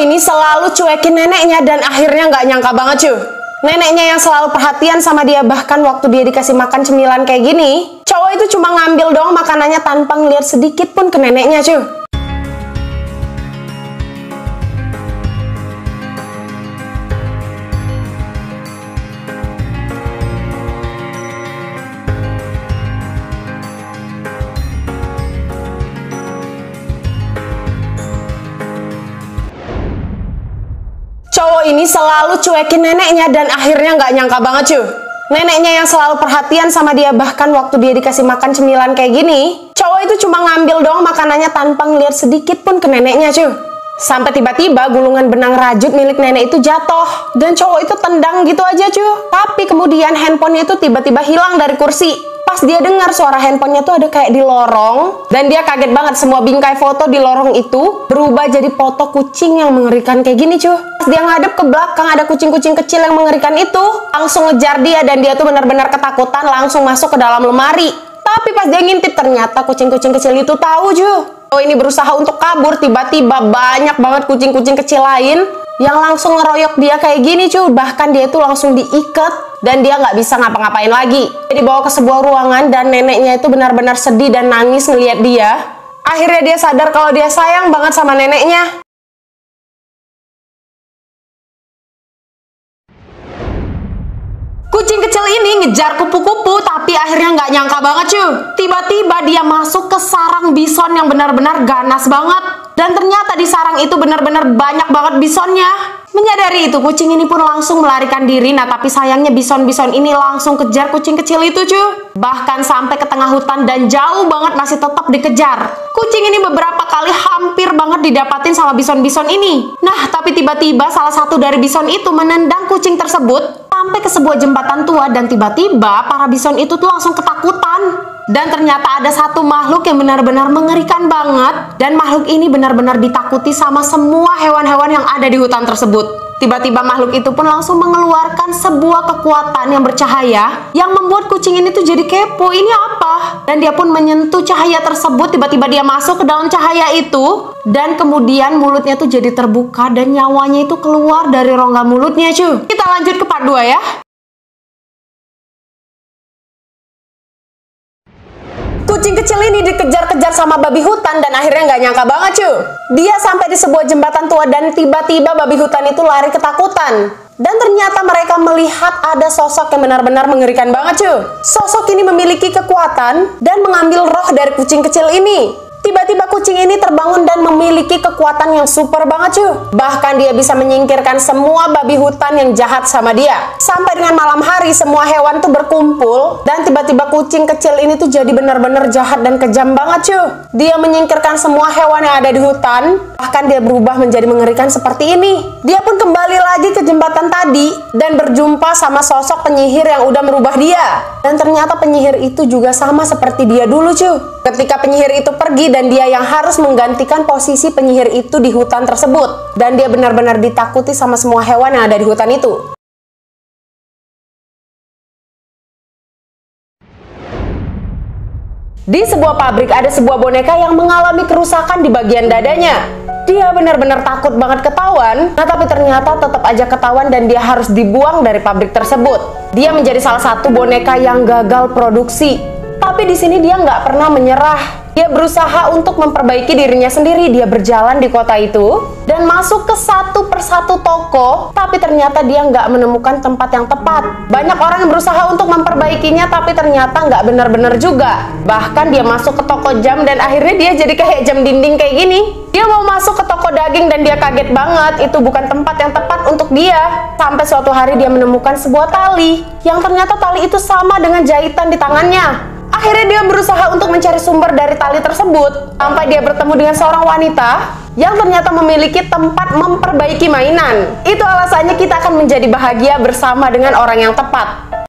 ini selalu cuekin neneknya dan akhirnya nggak nyangka banget cuy. Neneknya yang selalu perhatian sama dia bahkan waktu dia dikasih makan cemilan kayak gini, cowok itu cuma ngambil dong makanannya tanpa ngeliat sedikit pun ke neneknya cuy. Selalu cuekin neneknya dan akhirnya nggak nyangka banget cuy. Neneknya yang selalu perhatian sama dia bahkan waktu dia dikasih makan cemilan kayak gini, cowok itu cuma ngambil dong makanannya tanpa ngeliat sedikit pun ke neneknya cuy. Sampai tiba-tiba gulungan benang rajut milik nenek itu jatuh dan cowok itu tendang gitu aja cuy. Tapi kemudian handphonenya itu tiba-tiba hilang dari kursi. Pas dia dengar suara handphonenya tuh ada kayak di lorong dan dia kaget banget semua bingkai foto di lorong itu berubah jadi foto kucing yang mengerikan kayak gini cuy. Pas dia ngadep ke belakang ada kucing-kucing kecil yang mengerikan itu langsung ngejar dia dan dia tuh benar-benar ketakutan langsung masuk ke dalam lemari. Tapi pas dia ngintip ternyata kucing-kucing kecil itu tahu cuy. Oh ini berusaha untuk kabur tiba-tiba banyak banget kucing-kucing kecil lain yang langsung ngeroyok dia kayak gini cuy bahkan dia itu langsung diikat dan dia nggak bisa ngapa-ngapain lagi. Dia dibawa ke sebuah ruangan dan neneknya itu benar-benar sedih dan nangis ngeliat dia. Akhirnya dia sadar kalau dia sayang banget sama neneknya. Kucing kecil ini ngejar kupu-kupu tapi akhirnya nggak nyangka banget cuy. Tiba-tiba dia masuk bison yang benar-benar ganas banget. Dan ternyata di sarang itu benar-benar banyak banget bisonnya. Menyadari itu kucing ini pun langsung melarikan diri. Nah tapi sayangnya bison-bison ini langsung kejar kucing kecil itu cuy. Bahkan sampai ke tengah hutan dan jauh banget masih tetap dikejar. Kucing ini beberapa kali hampir banget didapatin sama bison-bison ini. Nah tapi tiba-tiba salah satu dari bison itu menendang kucing tersebut sampai ke sebuah jembatan tua dan tiba-tiba para bison itu tuh langsung ketakutan. Dan ternyata ada satu makhluk yang benar-benar mengerikan banget dan makhluk ini benar-benar ditakuti sama semua hewan-hewan yang ada di hutan tersebut. Tiba-tiba makhluk itu pun langsung mengeluarkan sebuah kekuatan yang bercahaya yang membuat kucing ini tuh jadi kepo. Ini apa? Dan dia pun menyentuh cahaya tersebut. Tiba-tiba dia masuk ke dalam cahaya itu dan kemudian mulutnya tuh jadi terbuka dan nyawanya itu keluar dari rongga mulutnya, cuy. Kita lanjut ke part 2 ya. Kucing kecil ini dikejar-kejar sama babi hutan dan akhirnya nggak nyangka banget cuy. Dia sampai di sebuah jembatan tua dan tiba-tiba babi hutan itu lari ketakutan. Dan ternyata mereka melihat ada sosok yang benar-benar mengerikan banget cuy. Sosok ini memiliki kekuatan dan mengambil roh dari kucing kecil ini. Kucing ini terbangun dan memiliki kekuatan yang super banget cuy. Bahkan dia bisa menyingkirkan semua babi hutan yang jahat sama dia. Sampai dengan malam hari semua hewan tuh berkumpul dan tiba-tiba kucing kecil ini tuh jadi benar-benar jahat dan kejam banget cuy. Dia menyingkirkan semua hewan yang ada di hutan, bahkan dia berubah menjadi mengerikan seperti ini. Dia pun kembali lagi ke jembatan tadi dan berjumpa sama sosok penyihir yang udah merubah dia. Dan ternyata penyihir itu juga sama seperti dia dulu cuy. Ketika penyihir itu pergi dan dia yang harus menggantikan posisi penyihir itu di hutan tersebut. Dan dia benar-benar ditakuti sama semua hewan yang ada di hutan itu. Di sebuah pabrik ada sebuah boneka yang mengalami kerusakan di bagian dadanya. Dia benar-benar takut banget ketahuan, nah tapi ternyata tetap aja ketahuan dan dia harus dibuang dari pabrik tersebut. Dia menjadi salah satu boneka yang gagal produksi. Tapi di sini dia nggak pernah menyerah. Dia berusaha untuk memperbaiki dirinya sendiri. Dia berjalan di kota itu dan masuk ke satu persatu toko, tapi ternyata dia nggak menemukan tempat yang tepat. Banyak orang yang berusaha untuk memperbaikinya, tapi ternyata nggak benar-benar juga. Bahkan dia masuk ke toko jam dan akhirnya dia jadi kayak jam dinding kayak gini. Dia mau masuk ke toko daging dan dia kaget banget. Itu bukan tempat yang tepat untuk dia. Sampai suatu hari dia menemukan sebuah tali yang ternyata tali itu sama dengan jahitan di tangannya. Akhirnya dia berusaha untuk mencari sumber dari tali tersebut sampai dia bertemu dengan seorang wanita yang ternyata memiliki tempat memperbaiki mainan. Itu alasannya kita akan menjadi bahagia bersama dengan orang yang tepat.